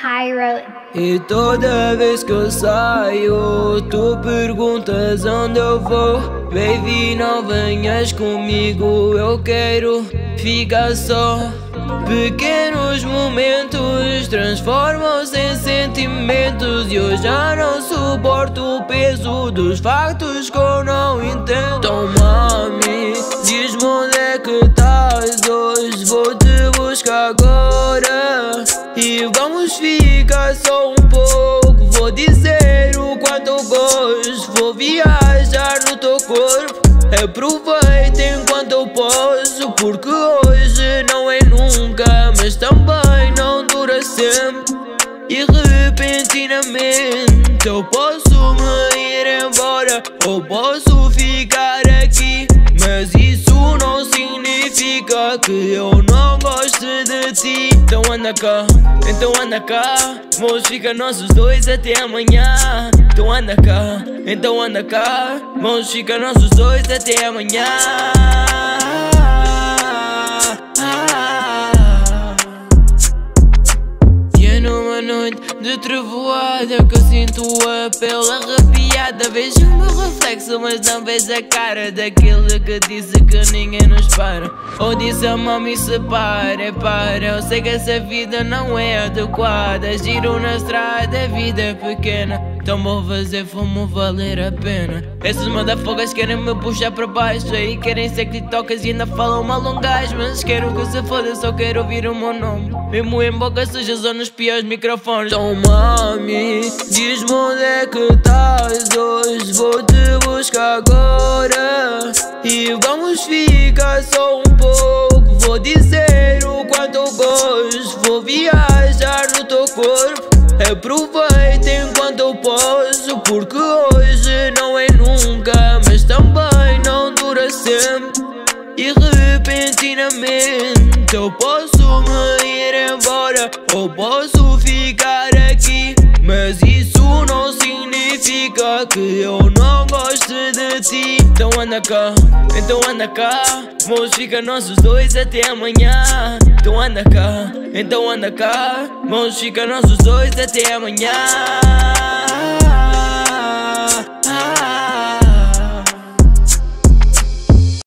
Cairo. E toda vez que eu saio, tu perguntas onde eu vou. Baby, não venhas comigo, eu quero ficar só. Pequenos momentos transformam-se em sentimentos. E eu já não suporto o peso dos factos que eu não entendo. Então, mami, diz-me onde é que estás hoje. Vou te buscar agora. E vamos ficar só um pouco. Vou dizer o quanto gosto. Vou viajar no teu corpo. Aproveita enquanto eu posso. Porque hoje não é nunca, mas também não dura sempre. E repentinamente eu posso me ir embora ou posso ficar aqui. Mas isso não significa que eu não anda cá, então anda cá. Vamos ficar nós os dois até amanhã. Então anda cá, então anda cá. Vamos ficar nós os dois até amanhã. Noite de trevoada que eu sinto a pele arrepiada Vejo o meu reflexo mas não vejo a cara daquele que disse que ninguém nos para. Ou disse a mami se para, para. Eu sei que essa vida não é adequada. Giro na estrada, a vida é pequena então vou fazer fumo valer a pena. Esses motherfuckers querem me puxar para baixo E querem ser tiktokers e ainda falam mal Mas quero que se foda, só quero ouvir o meu nome. Mesmo em boca sujas ou nos piores microfones. Então mami, diz-me onde é que estás hoje. Vou te buscar agora E vamos ficar só um pouco. Vou dizer o quanto gosto Vou viajar no teu corpo. Aproveita enquanto nunca, mas também não dura sempre. E repentinamente eu posso me ir embora ou posso ficar aqui, mas isso não significa que eu não gosto de ti. Então anda cá, então anda cá, vamos ficar nós os dois até amanhã. Então anda cá, então anda cá, vamos ficar nós os dois até amanhã.